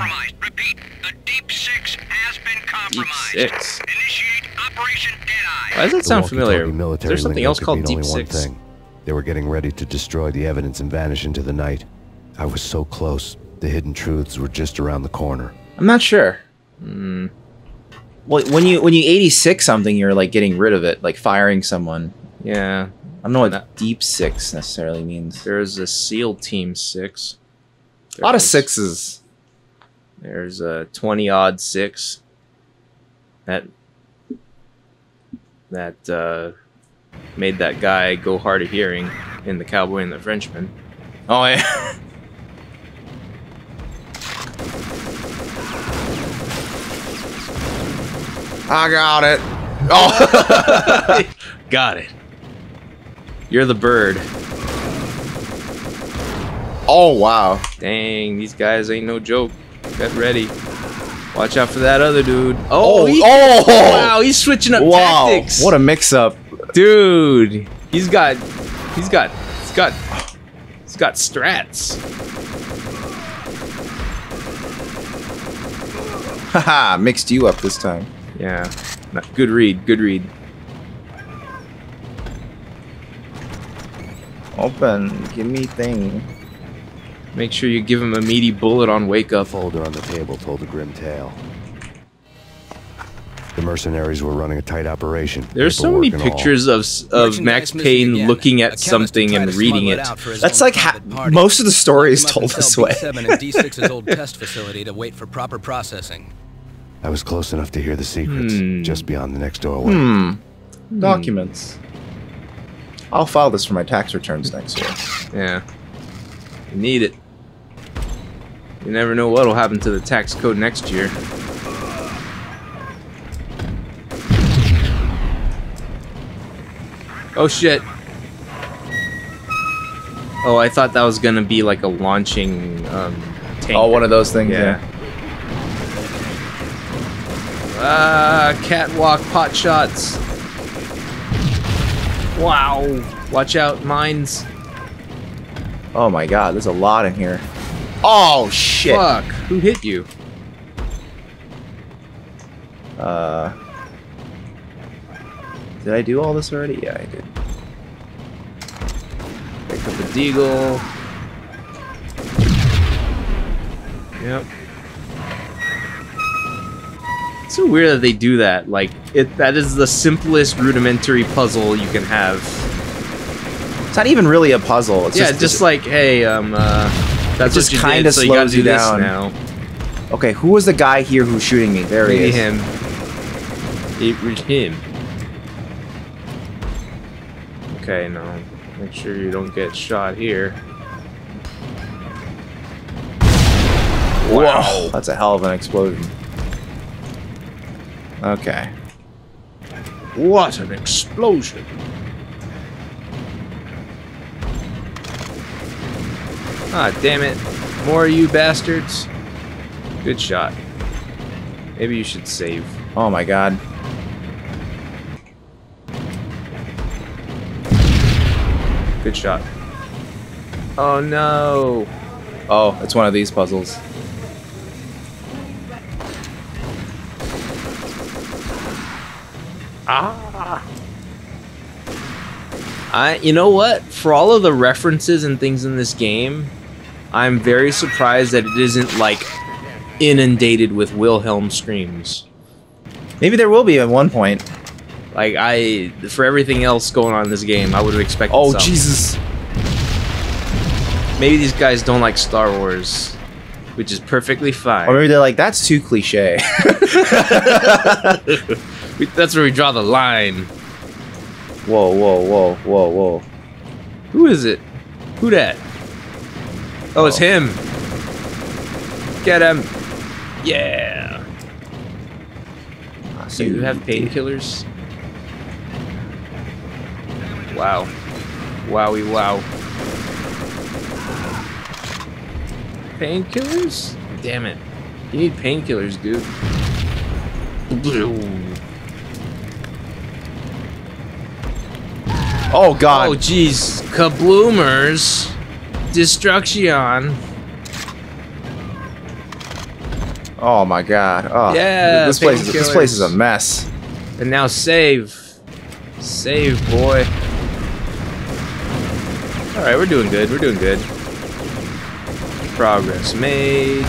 compromised. Repeat, the Deep Six has been compromised. Six. Initiate Operation Deadeye. Why does that The sound familiar? walkie-talkie Is military there something lingo else could called mean Deep only one Six? thing. They were getting ready to destroy the evidence and vanish into the night. I was so close. The hidden truths were just around the corner. I'm not sure. Hmm. Well, when you when you 86 something, you're like getting rid of it, like firing someone. Yeah. I don't know what That- deep six necessarily means. There's a SEAL Team Six. A lot of There's- sixes. There's a twenty odd six. That that uh, made that guy go hard of hearing in the Cowboy and the Frenchman. Oh yeah. I got it. Oh. Got it. You're the bird. oh wow. Dang, these guys ain't no joke. Get ready. Watch out for that other dude. Oh, Oh, he- oh. wow, he's switching up Wow. tactics. What a mix-up. dude. He's got, he's got, he's got, he's got strats. Haha, mixed you up this time. Yeah, good read, good read. Open. Give me thing. Make sure you give him a meaty bullet on wake up. folder on the table told a grim tale. The mercenaries were running a tight operation. There's so many paperwork and all. pictures of of Max Payne again. looking at something and reading smuggle it. out for his That's like ha- party. most of the story is told this way. B7 and D6's old test facility to wait for proper processing. I was close enough to hear the secrets, Hmm. just beyond the next doorway. Hmm. Documents. I'll file this for my tax returns next year. Yeah, you need it. You never know what'll happen to the tax code next year. Oh shit. Oh, I thought that was gonna be like a launching um, tank. Oh, one of those things. Yeah. Yeah. Ah, catwalk pot shots. Wow. Watch out, mines. Oh my god, there's a lot in here. Oh shit. Fuck. Who hit you? Uh. Did I do all this already? Yeah, I did. Pick up a deagle. Yep. It's so weird that they do that. Like, it that is the simplest rudimentary puzzle you can have. It's not even really a puzzle. It's yeah, just, just, like, hey, um, uh, that's just kinda did, so you slows do you down. now. okay. Who was the guy here who's shooting me? There he is. him. It was him. Okay, now make sure you don't get shot here. Whoa, that's a hell of an explosion. Okay. What an explosion! Ah, damn it. More of you bastards. Good shot. Maybe you should save. Oh my god. Good shot. Oh no! Oh, it's one of these puzzles. Ah! I, you know what? For all of the references and things in this game, I'm very surprised that it isn't like inundated with Wilhelm screams. Maybe there will be at one point. Like I, for everything else going on in this game, I would have expected. Oh some. Jesus. Maybe these guys don't like Star Wars, which is perfectly fine. Or maybe they're like, that's too cliche. We- That's where we draw the line. whoa, whoa, whoa, whoa, whoa. Who is it? Who that? Oh, it's oh. him. Get him. Yeah. Ah, so you have painkillers? Wow. Wowie wow. Painkillers? Damn it. You need painkillers, dude. Oh god. Oh, jeez. Kabloomers. Destruction. Oh my god. Oh, Yeah, This place, is, this place is a mess. And now save. Save, boy. Alright, we're doing good. We're doing good. Progress made.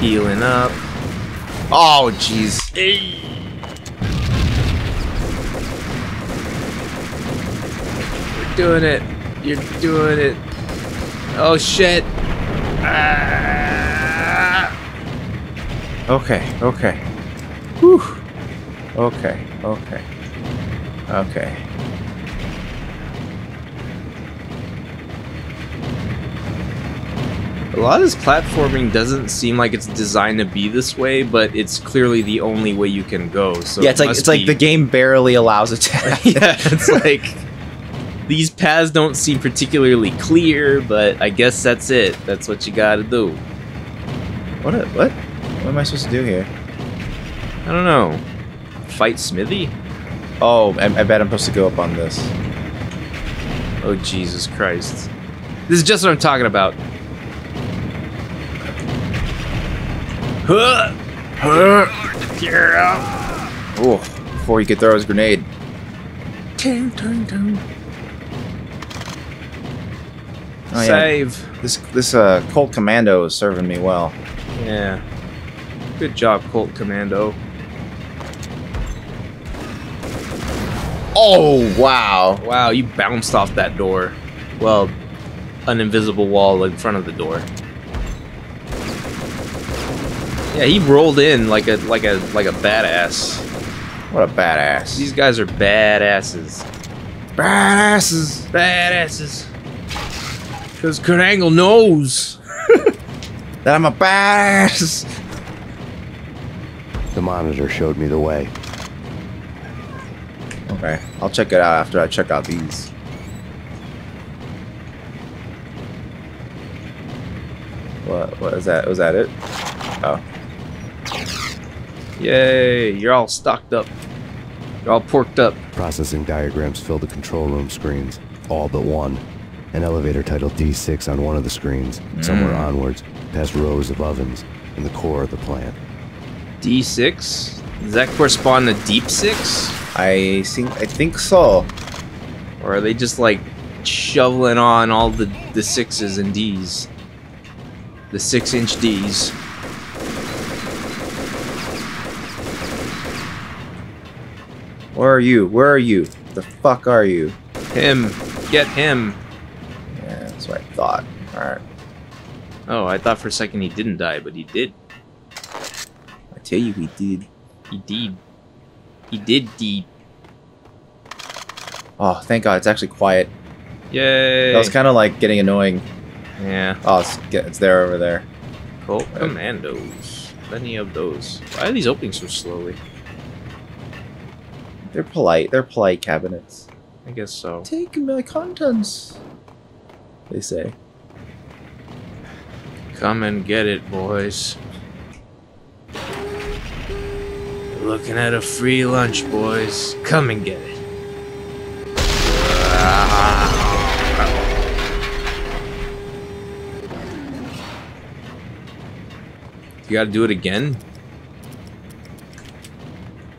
Healing up. Oh jeez. You're doing it. You're doing it. Oh shit. Ah. Okay. Okay. Whew. Okay. Okay. Okay. A lot of this platforming doesn't seem like it's designed to be this way, but it's clearly the only way you can go. So yeah, it it's like must it's like the game barely allows it to. yeah, it's like these paths don't seem particularly clear, but I guess that's it. That's what you gotta do. what? a- What? What am I supposed to do here? I don't know. Fight Smithy? Oh, I, I bet I'm supposed to go up on this. Oh Jesus Christ! This is just what I'm talking about. Huh! Huh! Oh, before he could throw his grenade. Dun, dun, dun. Oh, yeah. Save. This this uh Colt Commando is serving me well. Yeah. Good job, Colt Commando. Oh wow! Wow, you bounced off that door. Well, an invisible wall in front of the door. Yeah, he rolled in like a like a like a badass. What a badass! These guys are badasses. badasses. Badasses. Cause Kurt Angle knows. That I'm a badass. The monitor showed me the way. Okay, I'll check it out after I check out these. What? What is that? Was that it? Oh, Yay, you're all stocked up. You're all porked up. Processing diagrams fill the control room screens, all but one. An elevator titled D6 on one of the screens, somewhere hmm. onwards, past rows of ovens, in the core of the plant. D6? Does that correspond to Deep Six? I think I think so. Or are they just like shoveling on all the, the sixes and D's? The six inch D's. Where are you? Where are you? The fuck are you? Him. Get him. What I thought. All right, Oh, I thought for a second he didn't die, but he did. I tell you, he did. He did. He did deed. Oh, thank God, it's actually quiet. Yay. That was kind of like getting annoying. yeah. Oh, it's, it's there over there. Colt Commandos. Plenty of those. Why are these opening so slowly? They're polite. They're polite cabinets. I guess so. Take my contents. They say. Come and get it, boys. Looking at a free lunch, boys. Come and get it. You gotta do it again?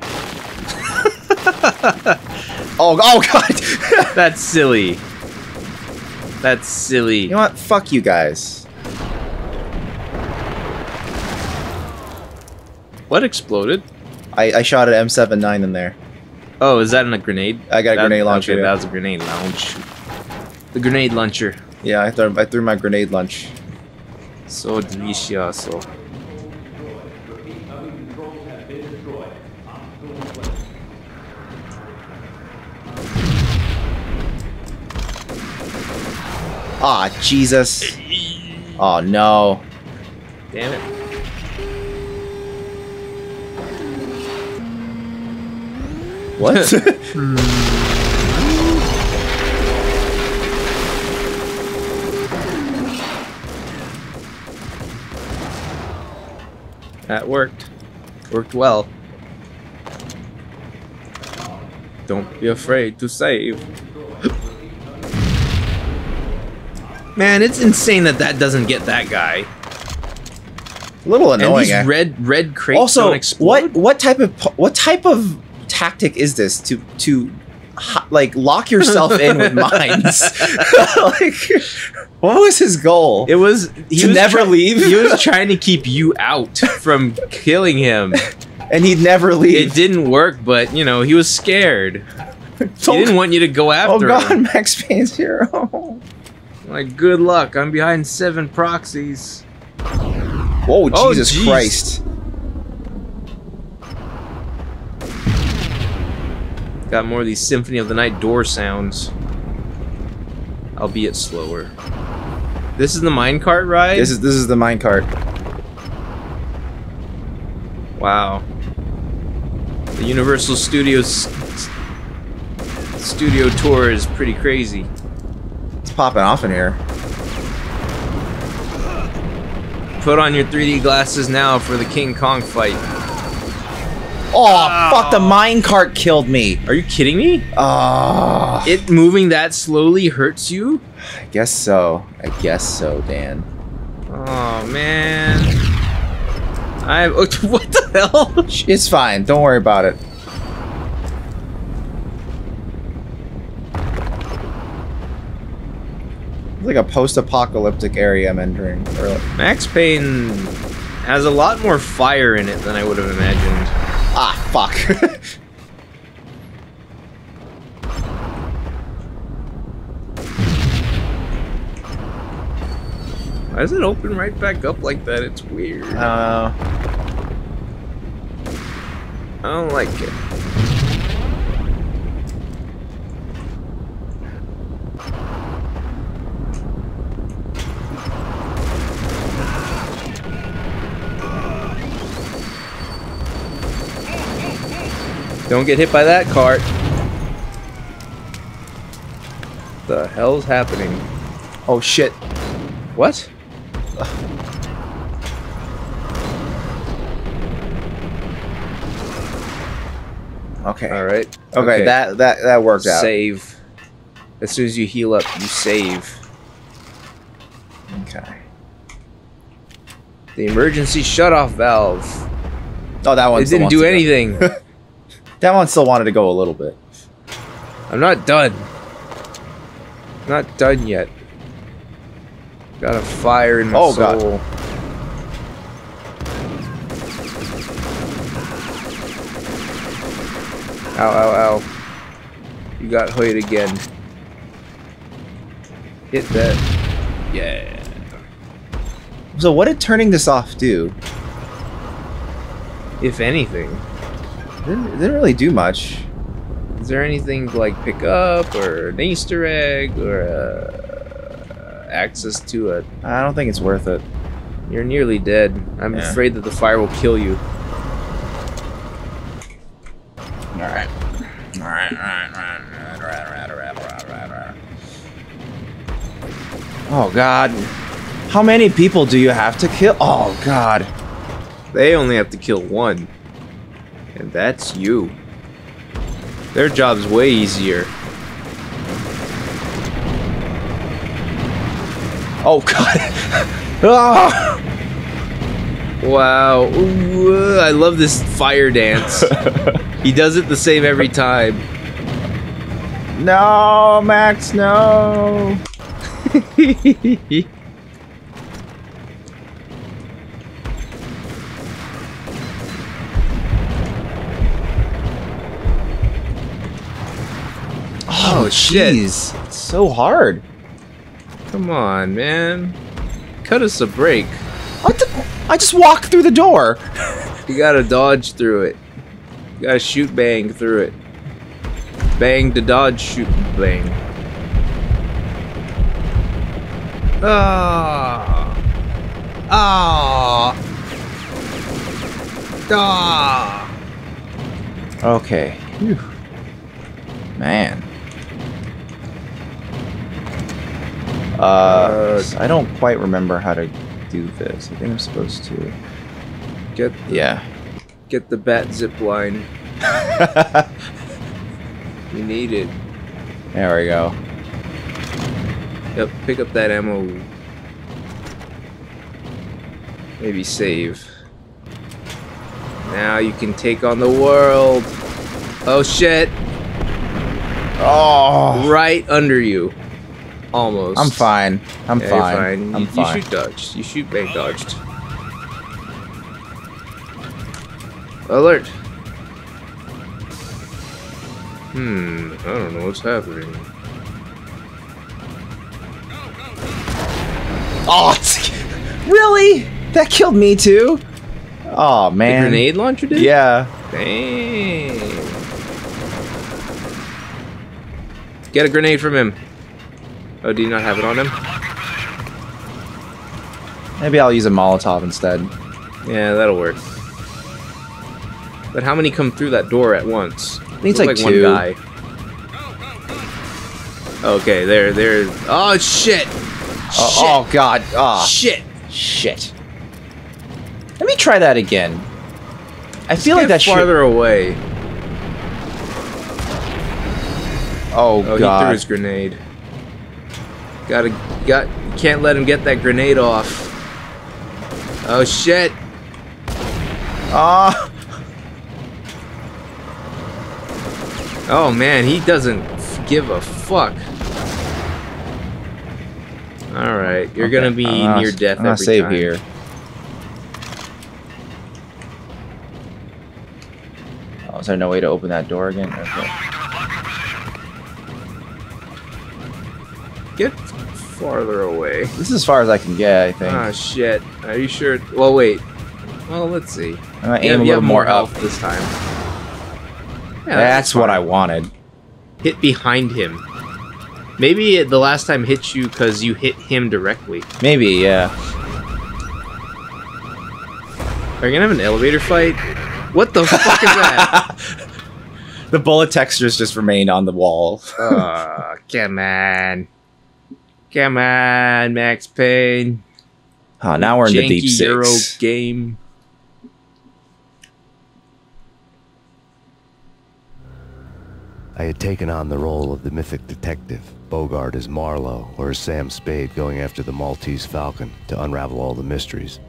Oh, oh God! That's silly. That's silly. you know what? Fuck you guys. What exploded? I, I shot an M79 in there. Oh, is that in a grenade? I got a That- grenade launcher. Okay, that was a grenade launch. The grenade launcher. Yeah, I threw I threw my grenade lunch. So delicioso. Ah, Jesus. Oh no. Damn it. What? That worked. Worked well. Don't be afraid to save. Man, it's insane that that doesn't get that guy. A little annoying. And these eh? red red crates also, don't explode. what what type of what type of tactic is this to to like lock yourself in with mines? like, what was his goal? It was he To was never leave? He was trying to keep you out from killing him. and he'd never leave. It didn't work, but you know he was scared. He didn't want you to go after. oh after god, him. Max Payne's hero. Like, good luck. I'm behind seven proxies. Whoa, Oh, Jesus jeez. Christ. Got more of these Symphony of the Night door sounds, albeit slower. This is the minecart ride. This is this is the minecart. wow. The Universal Studios studio tour is pretty crazy. It's popping off in here. Put on your 3D glasses now for the King Kong fight. Oh, fuck, the minecart killed me. Are you kidding me? Oh, It moving that slowly hurts you? I guess so. I guess so, Dan. Oh man. I what the hell? It's fine. Don't worry about it. Like a post-apocalyptic area I'm entering. Max Payne has a lot more fire in it than I would have imagined. ah, fuck. Why does it open right back up like that? It's weird. uh, I don't like it. Don't get hit by that cart. The hell's happening? oh shit. What? Okay. All right. Okay, that that that worked out. save. As soon as you heal up, you save. Okay. The emergency shutoff valve. Oh, that one. It didn't do anything. That one still wanted to go a little bit. I'm not done. Not done yet. Got a fire in my Oh, God. soul. Ow, ow, ow. You got hit again. Hit that. Yeah. So what did turning this off do? If anything. It didn't, didn't really do much. Is there anything to like pick up or an Easter egg or uh, access to it? I don't think it's worth it. You're nearly dead. I'm Yeah. afraid that the fire will kill you. All right. All right. All right. All right. All right. All right. All right. All right. All right. Oh God. How many people do you have to kill? Oh God. They only have to kill one. And that's you. Their job's way easier. Oh God. ah! Wow. Ooh, I love this fire dance. he does it the same every time. No, Max. No. Oh, shit. jeez. It's so hard. Come on, man. Cut us a break. What the? I just walked through the door. You gotta dodge through it. You gotta shoot bang through it. Bang to dodge, shoot bang. Ah. Ah. Ah. Okay. Phew. Man. Uh, I don't quite remember how to do this. I think I'm supposed to. Get Yeah. get the bat zip line. You need it. There we go. Yep, pick up that ammo. Maybe save. Now you can take on the world. Oh shit! Oh, Right under you. Almost. I'm fine. I'm Yeah, you're fine. I'm you, fine. You shoot dodged. You shoot bank dodged. Alert. Hmm. I don't know what's happening. Oh, really? That killed me too. Oh man. The man. grenade launcher did? Yeah. Dang. Get a grenade from him. Oh, do you not have it on him? Maybe I'll use a Molotov instead. Yeah, that'll work. But how many come through that door at once? Needs Looks like two. one guy. Okay, there, there. Oh shit! Oh, shit! oh god. Ah. Shit! Shit. Let me try that again. I feel like that should. farther away. Oh, Oh, he threw his grenade. Gotta, got. Can't let him get that grenade off. Oh shit! Ah. Oh man, he doesn't give a fuck. All right, you're gonna be near death I'm gonna every save time. here. Oh, is there no way to open that door again? Okay. Get farther away. This is as far as I can get, I think. Ah shit. Are you sure? Well, wait. Well, let's see. I'm gonna aim have- a little more up. health this time. Yeah, That's what. I wanted. hit behind him. Maybe the last time hit you because you hit him directly. Maybe, yeah. Are you gonna have an elevator fight? What the fuck is that? the bullet textures just remain on the wall. Oh, come on. Come on, Max Payne. Oh, now we're in the Janky deep Euro six. game. I had taken on the role of the mythic detective, Bogart as Marlowe, or as Sam Spade going after the Maltese Falcon to unravel all the mysteries.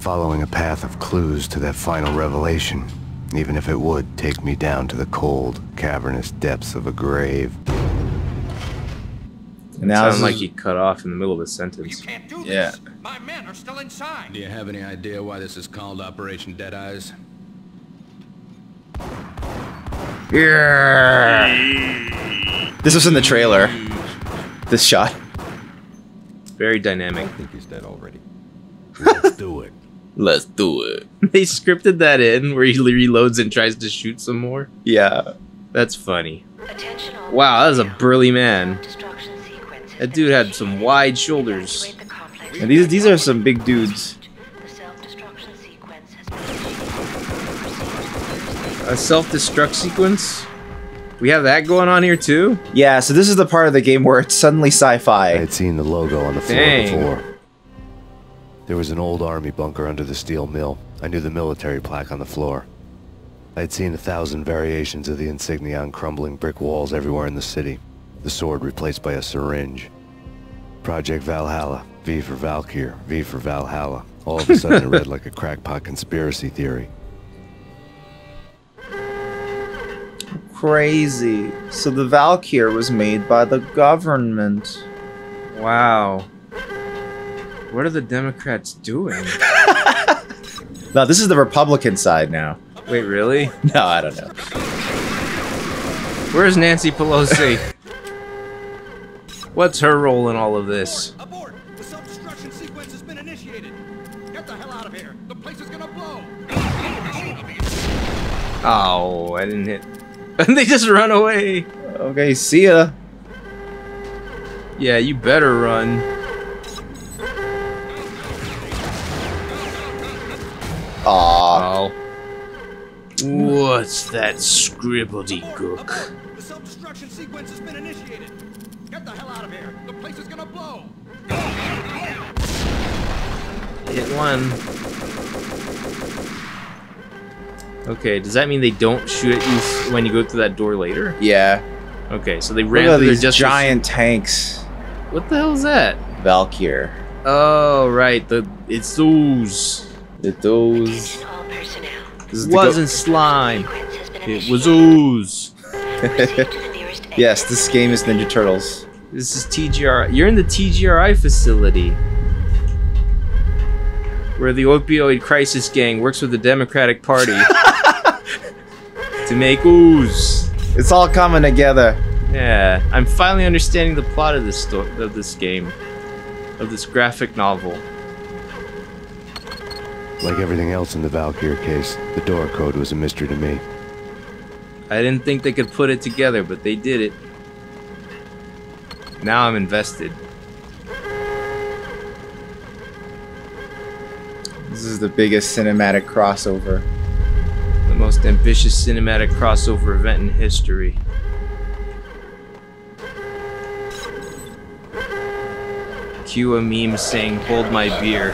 Following a path of clues to that final revelation, even if it would take me down to the cold, cavernous depths of a grave. And now Sounds this like he cut off in the middle of a sentence. Can't do Yeah. this. My men are still inside. Do you have any idea why this is called Operation Deadeyes? This was in the trailer. This shot. Very dynamic. I think he's dead already. Let's do it. Let's do it. they scripted that in where he reloads and tries to shoot some more. Yeah. That's funny. Wow, that was a burly man. Destruction sequence has That dude had some wide shoulders. Evacuate the complex. And these these are some big dudes. The self-destruction sequence has been initiated. A self-destruct sequence? We have that going on here too? Yeah, so this is the part of the game where it's suddenly sci-fi. I had seen the logo on the floor Dang. before. There was an old army bunker under the steel mill. I knew the military plaque on the floor. I had seen a thousand variations of the insignia on crumbling brick walls everywhere in the city. The sword replaced by a syringe. Project Valhalla, V for Valkyr, V for Valhalla. All of a sudden it read like a crackpot conspiracy theory. Crazy. So the Valkyr was made by the government. Wow. What are the Democrats doing? No, this is the Republican side now. Wait, really? No, I don't know. Where's Nancy Pelosi? What's her role in all of this? Abort! The self-destruction sequence has been initiated. Get the hell out of here. The place is gonna blow. Oh, I didn't hit. And they just run away. Okay, see ya. Yeah, you better run. Aw. Oh. What's that scribbledy gook? The self-destruction sequence has been initiated. Get the hell out of here. The place is gonna blow. Hit one. Okay, does that mean they don't shoot at you when you go through that door later? Yeah. Okay, so they Look ran at through these just giant tanks. What the hell is that? Valkyr. Oh right, the it's those. The those. Attention all personnel. This is the Wasn't slime. Sequence has been It was initiated. ooze. Yes, this game is Ninja Turtles. This is TGR. You're in the TCRI facility. Where the opioid crisis gang works with the Democratic Party to make ooze. It's all coming together. Yeah, I'm finally understanding the plot of this sto- of this game, of this graphic novel. Like everything else in the Valkyr case, the door code was a mystery to me. I didn't think they could put it together, but they did it. Now I'm invested. This is the biggest cinematic crossover. The most ambitious cinematic crossover event in history. Cue a meme saying, hold my beer.